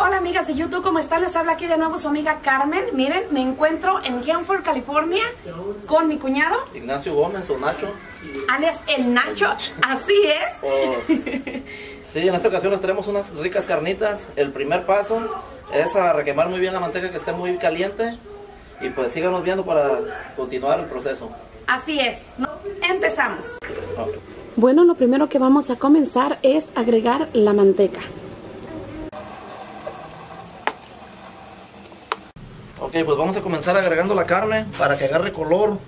Hola amigas de YouTube, ¿cómo están? Les habla aquí de nuevo su amiga Carmen. Miren, me encuentro en Hanford, California, con mi cuñado, Ignacio Gómez o Nacho. alias el Nacho. Así es. O- Sí, en esta ocasión les traemos unas ricas carnitas. El primer paso es a requemar muy bien la manteca que esté muy caliente. Y pues síganos viendo para continuar el proceso. Así es. No- Empezamos. Bueno, lo primero que vamos a comenzar es agregar la manteca. Pues vamos a comenzar agregando la carne para que agarre color.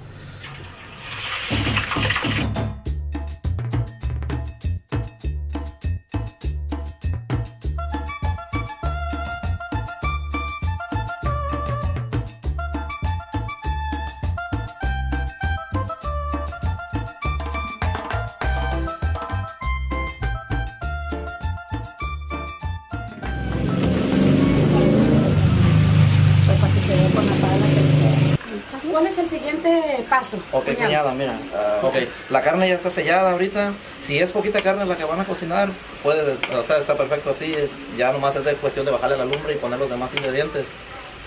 ¿Cuál es el siguiente paso? Ok, cuñada, mira. ah, ok, la carne ya está sellada ahorita. Si es poquita carne la que van a cocinar, puede, o sea, está perfecto así. Ya nomás es de cuestión de bajarle la lumbre y poner los demás ingredientes.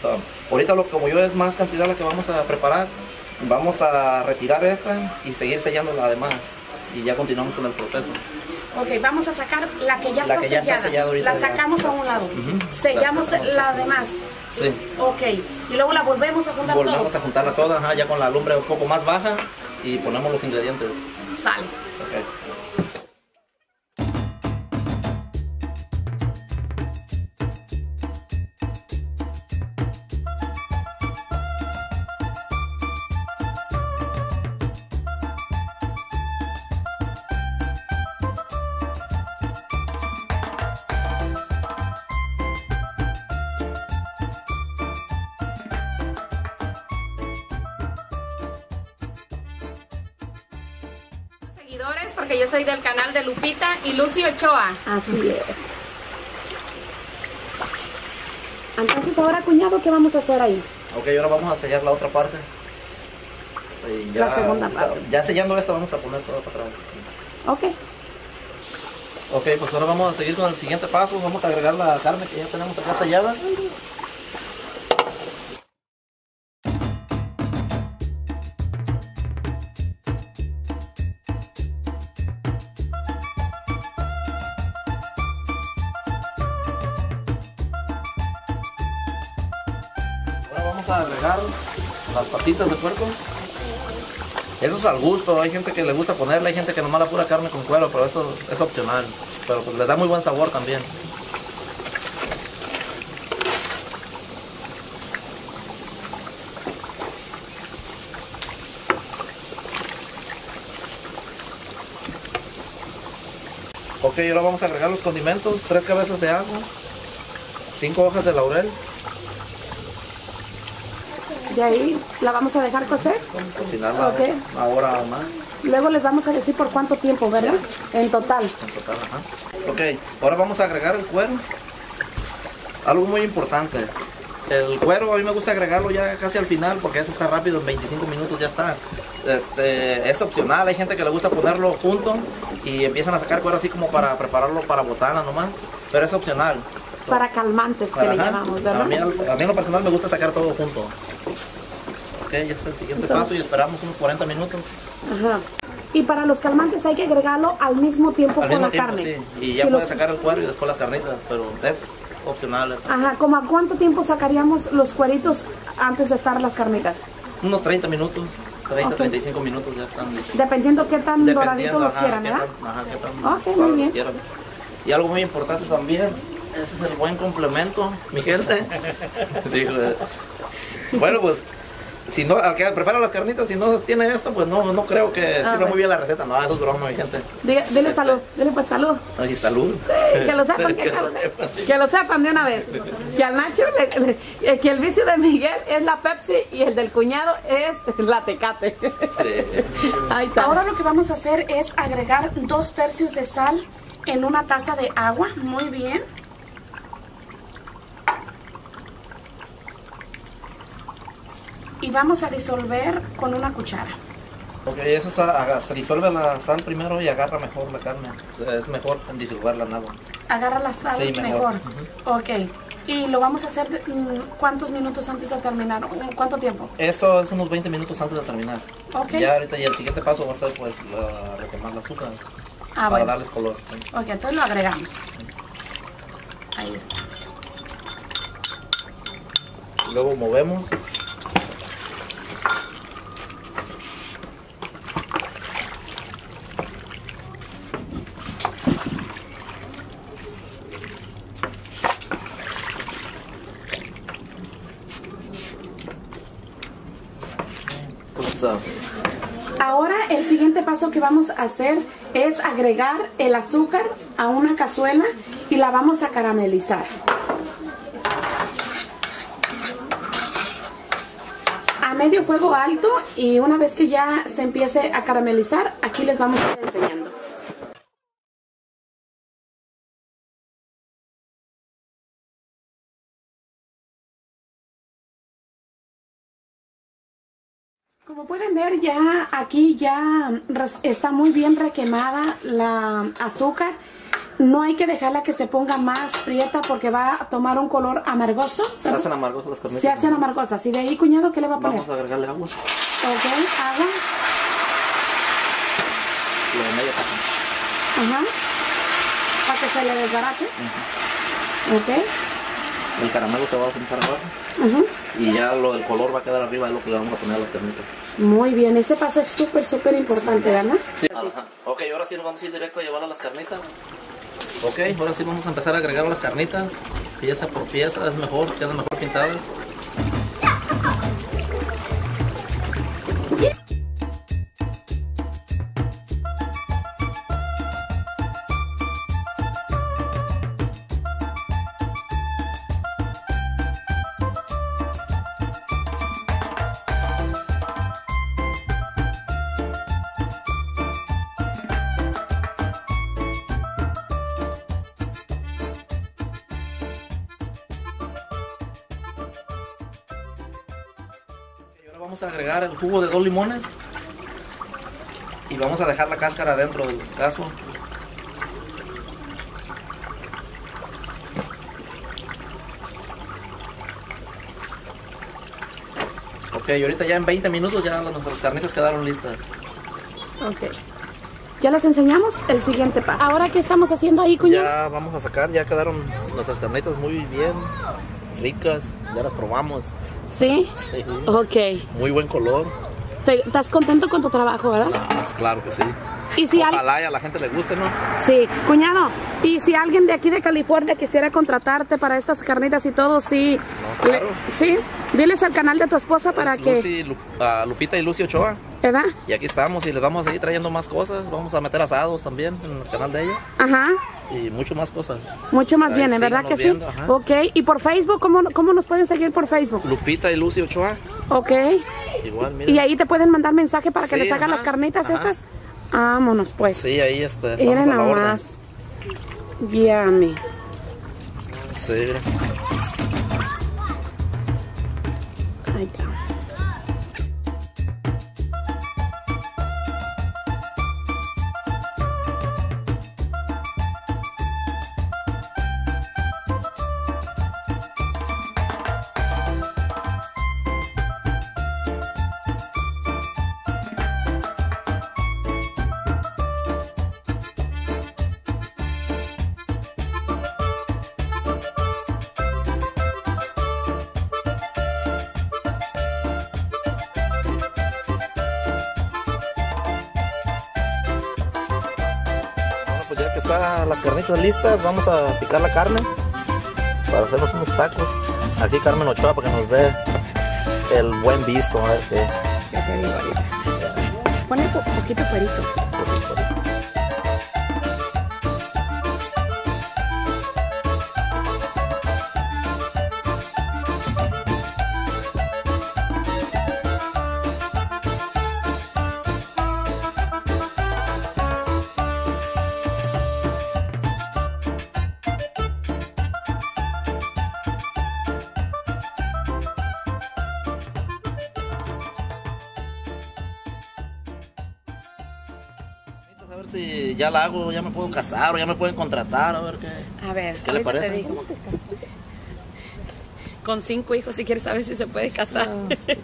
So, ahorita lo como yo es más cantidad la que vamos a preparar. Vamos a retirar esta y seguir sellando la demás. Y ya continuamos con el proceso. Ok, vamos a sacar la que ya La está que ya está sellada. ahorita la ya. sacamos a un lado. Sellamos La demás. Sí. Ok, y luego la volvemos a juntar Volvemos todos. a juntarla toda, ajá, ya con la lumbre un poco más baja y ponemos los ingredientes. Sale. Ok. Seguidores porque yo soy del canal de Lupita y Lucy Ochoa. Así es. Entonces ahora, cuñado, ¿qué vamos a hacer ahí? Ok, ahora vamos a sellar la otra parte. Y La segunda parte. Ya sellando esta vamos a poner todo para atrás. Ok. Ok, pues ahora vamos a seguir con el siguiente paso. Vamos a agregar la carne que ya tenemos acá sellada. Patitas de puerco. Eso es al gusto, hay gente que le gusta ponerle, hay gente que nomás la pura carne con cuero, pero eso es opcional. Pero pues les da muy buen sabor también. Ok, ahora vamos a agregar los condimentos, tres cabezas de ajo, cinco hojas de laurel, De ahí la vamos a dejar cocer. cocinarla Ok. una hora o más. Luego les vamos a decir por cuánto tiempo, ¿verdad? En total. En total, ajá. Ok, ahora vamos a agregar el cuero. Algo muy importante. El cuero a mí me gusta agregarlo ya casi al final porque eso está rápido, en 25 minutos ya está. Este, es opcional, hay gente que le gusta ponerlo junto y empiezan a sacar cuero así como para prepararlo para botana nomás, pero es opcional. Para calmantes que le llamamos, a, ¿verdad? mí, al- a mí en lo personal me gusta sacar todo junto. Ya está el siguiente Entonces- paso y esperamos unos 40 minutos. Ajá. Y para los calmantes hay que agregarlo al mismo tiempo Al con mismo la tiempo, carne. sí. Y ya Si puedes los- sacar el cuero y después las carnitas, pero es opcional eso. Ajá, ¿como a cuánto tiempo sacaríamos los cueritos antes de estar las carnitas? Unos 30 minutos, 30, Ok. 35 minutos ya están listos. Dependiendo qué tan doraditos los quieran, ¿verdad? tan- ajá, qué tan Ok, muy suave los bien. quieran. Y algo muy importante también, ese es el buen complemento, mi gente. Digo, bueno, pues, si no, al que prepara las carnitas, si no tiene esto, pues no, no creo que sirva bueno. muy bien la receta. No, eso es broma, mi gente. Diga- Dile Este, salud, dile pues salud. Ay, salud. Que lo sepan, que, Que lo sepan. que lo sepan de una vez. Que al Nacho, le- le- eh, que el vicio de Miguel es la Pepsi y el del cuñado es la Tecate. Ahí está. Ahora lo que vamos a hacer es agregar dos tercios de sal en una taza de agua. Muy bien. Vamos a disolver con una cuchara. Ok, eso se, disuelve la sal primero y agarra mejor la carne. Es mejor disolverla en agua. Agarra la sal Sí, mejor. mejor. Ok. Y lo vamos a hacer mm, cuántos minutos antes de terminar, cuánto tiempo. Esto es unos 20 minutos antes de terminar. Ok. Ya ahorita y el siguiente paso va a ser pues retomar el azúcar ah, para darles color. Ok, entonces lo agregamos. Ahí está. Luego movemos. Ahora el siguiente paso que vamos a hacer es agregar el azúcar a una cazuela y la vamos a caramelizar. A medio fuego alto y una vez que ya se empiece a caramelizar, aquí les vamos a ir enseñando. Como pueden ver ya aquí ya está muy bien requemada la azúcar. No hay que dejarla que se ponga más prieta porque va a tomar un color amargoso. Se hacen amargosas las carnitas. Se hacen amargosas. ¿Y de ahí, cuñado, qué le va a poner? Vamos a agregarle agua. Ok, agua. Lo de media taza. Ajá. Para que se le desbarate. Ok. El caramelo se va a sentar abajo. Y ya lo del color va a quedar arriba, es lo que le vamos a poner a las carnitas. Muy bien, ese paso es súper, súper importante, ¿verdad? Sí. Ajá. Ok, ahora sí nos vamos a ir directo a llevar a las carnitas. Ok, ahora sí vamos a empezar a agregar las carnitas. Pieza por pieza, es mejor, quedan mejor pintadas. Vamos a agregar el jugo de dos limones y vamos a dejar la cáscara dentro del caso. Ok, y ahorita ya en 20 minutos ya nuestras carnitas quedaron listas. Ok. Ya las enseñamos el siguiente paso. Ahora, ¿qué estamos haciendo ahí, cuñado? Ya vamos a sacar, ya quedaron nuestras carnitas muy bien, ricas, ya las probamos. ¿Sí? Sí. Ok. Muy buen color. ¿Estás contento con tu trabajo, verdad? Ah, claro que sí. ¿Y si Ojalá a la gente le guste, ¿no? Sí. Cuñado, y si alguien de aquí de California quisiera contratarte para estas carnitas y todo, sí. claro. sí. Diles al canal de tu esposa para que... Lucy, Lupita y Lucy Ochoa. ¿Verdad? Y aquí estamos y les vamos a seguir trayendo más cosas. Vamos a meter asados también en el canal de ella. Ajá. Y mucho más cosas. Mucho más bien, ¿verdad que sí? Ok. ¿Y por Facebook? ¿cómo, ¿Cómo nos pueden seguir por Facebook? Lupita y Lucy Ochoa. Ok. Igual, mira. ¿Y ahí te pueden mandar mensaje para que les hagan las carnitas estas? Vámonos pues. Sí, ahí está. Miren nomás. Yummy. Sí. Ahí está. Están las carnitas listas, vamos a picar la carne para hacernos unos tacos. Aquí Carmen Ochoa para que nos dé el buen visto, a ver qué. Ya. Pone poquito cuerito. Si ya la hago, ya me puedo casar o ya me pueden contratar, a ver qué. A ver, ¿qué le parece? Te digo. con cinco hijos y quiere saber si se puede casar.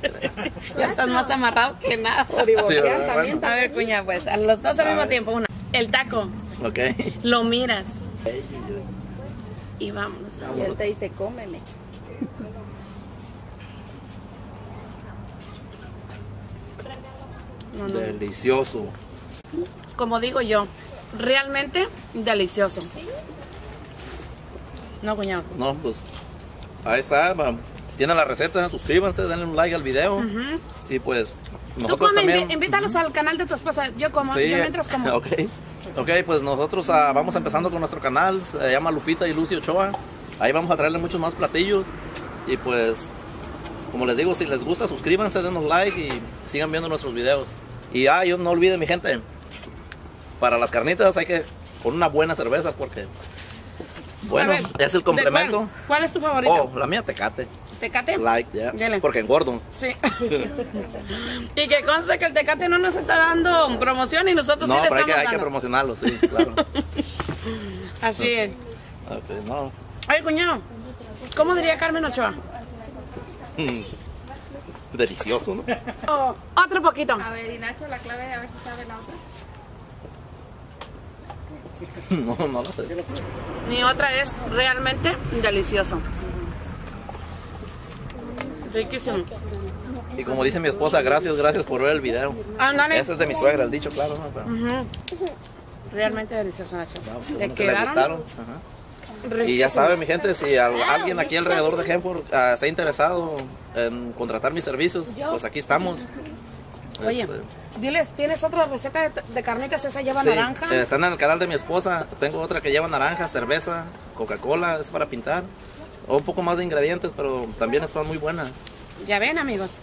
ya estás más amarrado que nada. O divorciar también. A ver, cuña, pues, a los dos al mismo tiempo. Una. El taco. Ok. Lo miras. Y vámonos. Y él te dice, cómeme. Delicioso. Como digo yo, realmente delicioso. No, cuñado. No, pues ahí está. Tienen la receta, suscríbanse, denle un like al video. Y pues Tú nosotros come, también. invítalos al canal de tu esposa. Yo como, Sí, yo mientras como. ok. Ok, pues nosotros ah, vamos empezando con nuestro canal, se llama Lupita y Lucy Ochoa. Ahí vamos a traerle muchos más platillos. Y pues, como les digo, si les gusta, suscríbanse, denos like y sigan viendo nuestros videos. Y ah, yo no olviden, mi gente, para las carnitas hay que con una buena cerveza porque, bueno, ver, es el ¿de complemento. cuál? ¿Cuál es tu favorito? Oh, la mía tecate. ¿Tecate? Like, ya. Dele. Porque engordo. Sí. y que conste que el Tecate no nos está dando promoción y nosotros No, sí le pero hay que, estamos hay que dando. promocionarlo, sí, claro. Así es. Ok, no. Ay, cuñado, ¿cómo diría Carmen Ochoa? Mm. Delicioso, ¿no? Oh, otro poquito. A ver, y Nacho, la clave de a ver si sabe la otra. No, no lo sé. Mi otra es realmente delicioso. Riquísimo. Y como dice mi esposa, gracias, gracias por ver el video. Ándale. Ese es de mi suegra, el dicho, claro. ¿no? Pero, Ujú. Realmente delicioso, Nacho. vamos, qué ¿Te bueno que le quedaron? gustaron. Ajá. Y ya saben, mi gente, si al- alguien aquí alrededor de Hempur ah, está interesado en contratar mis servicios, pues aquí estamos. Oye, Este, diles, ¿tienes otra receta de, de carnitas? ¿Esa lleva sí, naranja? eh, están en el canal de mi esposa. Tengo otra que lleva naranja, cerveza, Coca-Cola, es para pintar. O un poco más de ingredientes, pero también están muy buenas. Ya ven, amigos.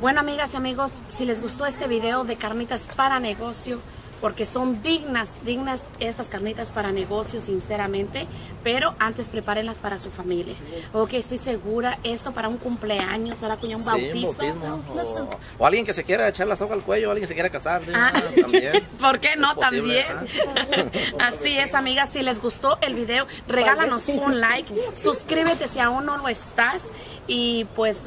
Bueno, amigas y amigos, si les gustó este video de carnitas para negocio, porque son dignas, dignas estas carnitas para negocio, sinceramente, pero antes prepárenlas para su familia. Ok, estoy segura, esto para un cumpleaños, para cuñar un Sí, bautizo. O, o alguien que se quiera echar la soga al cuello, alguien que se quiera casar. Ah, también. ¿Por qué no? Posible, También. Así es, amigas. Si les gustó el video, regálanos un like. Suscríbete si aún no lo estás. Y pues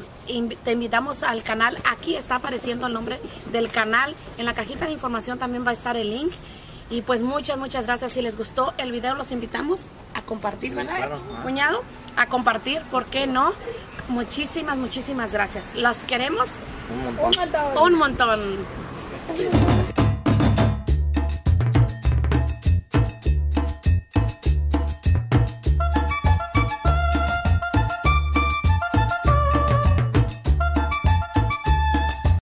te invitamos al canal. Aquí está apareciendo el nombre del canal. En la cajita de información también va a estar el link. Y pues muchas, muchas gracias. Si les gustó el video, los invitamos a compartir, Sí, ¿verdad? claro. Ajá. Cuñado, a compartir, ¿por qué no? Muchísimas, muchísimas gracias. Los queremos Un montón. un montón.